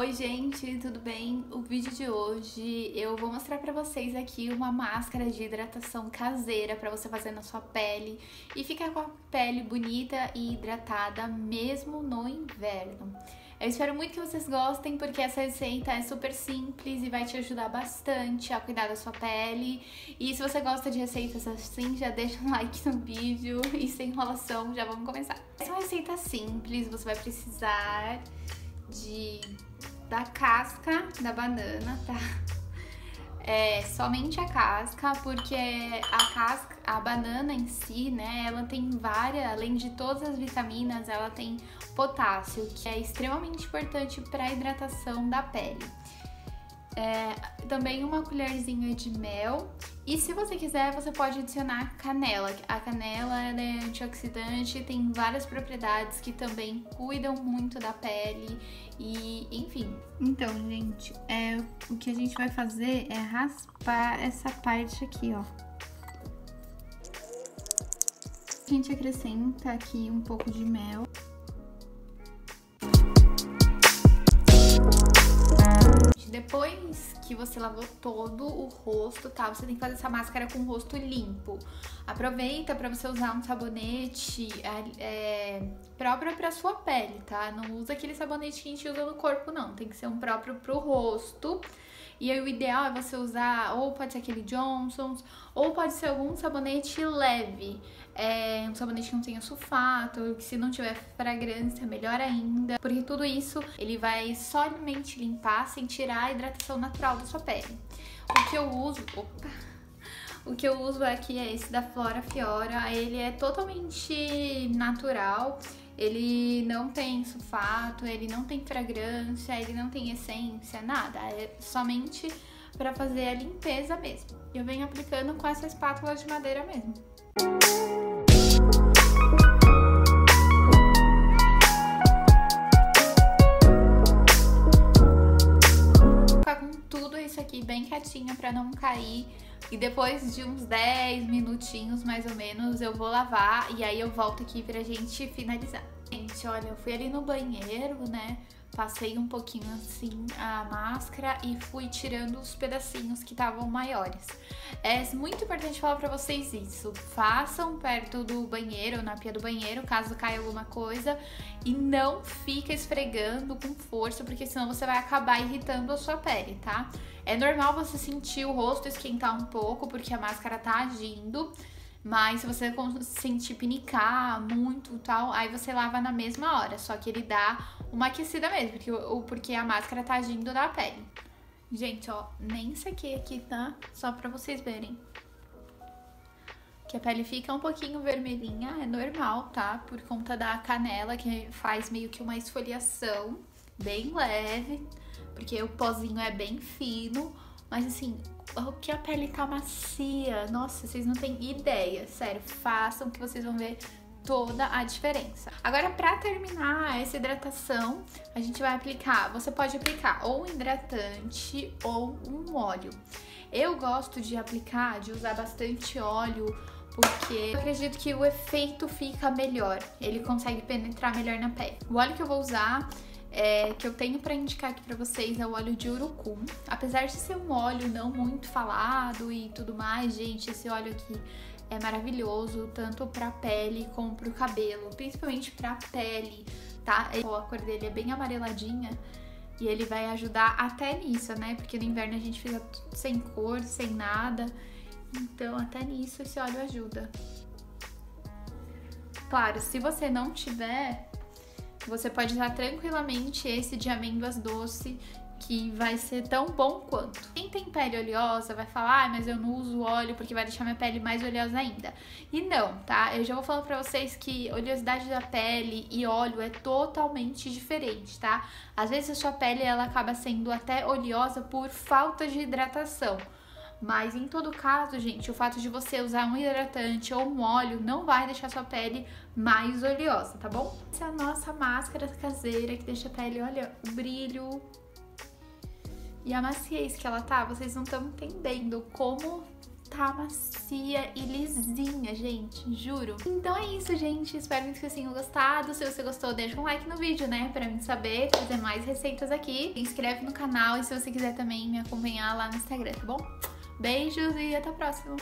Oi gente, tudo bem? O vídeo de hoje eu vou mostrar pra vocês aqui uma máscara de hidratação caseira pra você fazer na sua pele e ficar com a pele bonita e hidratada mesmo no inverno. Eu espero muito que vocês gostem porque essa receita é super simples e vai te ajudar bastante a cuidar da sua pele. E se você gosta de receitas assim, já deixa um like no vídeo e sem enrolação, já vamos começar. Essa é uma receita simples, você vai precisar de da casca da banana, tá? É, somente a casca, porque a casca, a banana em si, né, ela tem várias, além de todas as vitaminas, ela tem potássio, que é extremamente importante para a hidratação da pele. É, também uma colherzinha de mel. E se você quiser, você pode adicionar canela. A canela é antioxidante, tem várias propriedades que também cuidam muito da pele e enfim. Então, gente, é, o que a gente vai fazer é raspar essa parte aqui, ó. A gente acrescenta aqui um pouco de mel. Depois que você lavou todo o rosto, tá? Você tem que fazer essa máscara com o rosto limpo. Aproveita para você usar um sabonete é, próprio para sua pele, tá? Não usa aquele sabonete que a gente usa no corpo, não. Tem que ser um próprio pro rosto. E aí o ideal é você usar, ou pode ser aquele Johnson's, ou pode ser algum sabonete leve. É, um sabonete que não tenha sulfato, que se não tiver fragrância, melhor ainda. Porque tudo isso, ele vai somente limpar sem tirar a hidratação natural da sua pele. O que eu uso... Opa! O que eu uso aqui é esse da Flora Fiora. Ele é totalmente natural ele não tem sulfato, ele não tem fragrância, ele não tem essência, nada. É somente para fazer a limpeza mesmo. Eu venho aplicando com essa espátula de madeira mesmo. Ficar com tudo isso aqui bem quietinho para não cair e depois de uns 10 minutinhos, mais ou menos, eu vou lavar e aí eu volto aqui pra gente finalizar. Gente, olha, eu fui ali no banheiro, né? Passei um pouquinho assim a máscara e fui tirando os pedacinhos que estavam maiores. É muito importante falar pra vocês isso. Façam perto do banheiro, na pia do banheiro, caso caia alguma coisa. E não fica esfregando com força, porque senão você vai acabar irritando a sua pele, tá? É normal você sentir o rosto esquentar um pouco, porque a máscara tá agindo. Mas se você sentir pinicar muito e tal, aí você lava na mesma hora. Só que ele dá uma aquecida mesmo, porque, porque a máscara tá agindo na pele. Gente, ó, nem sequei aqui, tá? Só pra vocês verem. Que a pele fica um pouquinho vermelhinha, é normal, tá? Por conta da canela, que faz meio que uma esfoliação bem leve, porque o pozinho é bem fino. Mas assim, o que a pele tá macia. Nossa, vocês não têm ideia. Sério, façam que vocês vão ver toda a diferença. Agora, para terminar essa hidratação, a gente vai aplicar, você pode aplicar ou um hidratante ou um óleo. Eu gosto de aplicar, de usar bastante óleo, porque eu acredito que o efeito fica melhor, ele consegue penetrar melhor na pele. O óleo que eu vou usar é, que eu tenho para indicar aqui para vocês é o óleo de urucum. Apesar de ser um óleo não muito falado e tudo mais, gente, esse óleo aqui é maravilhoso tanto para pele como para o cabelo, principalmente para pele, tá? A cor dele é bem amareladinha e ele vai ajudar até nisso, né? Porque no inverno a gente fica sem cor, sem nada. Então, até nisso esse óleo ajuda. Claro, se você não tiver você pode usar tranquilamente esse de amêndoas doce, que vai ser tão bom quanto. Quem tem pele oleosa vai falar, ah, mas eu não uso óleo porque vai deixar minha pele mais oleosa ainda. E não, tá? Eu já vou falar pra vocês que oleosidade da pele e óleo é totalmente diferente, tá? Às vezes a sua pele ela acaba sendo até oleosa por falta de hidratação. Mas em todo caso, gente, o fato de você usar um hidratante ou um óleo não vai deixar sua pele mais oleosa, tá bom? Essa é a nossa máscara caseira que deixa a pele, olha, o brilho e a maciez que ela tá. Vocês não estão entendendo como tá macia e lisinha, gente, juro. Então é isso, gente. Espero muito que vocês tenham gostado. Se você gostou, deixa um like no vídeo, né? Pra mim saber, fazer mais receitas aqui. Se inscreve no canal e se você quiser também me acompanhar lá no Instagram, tá bom? Beijos e até a próxima!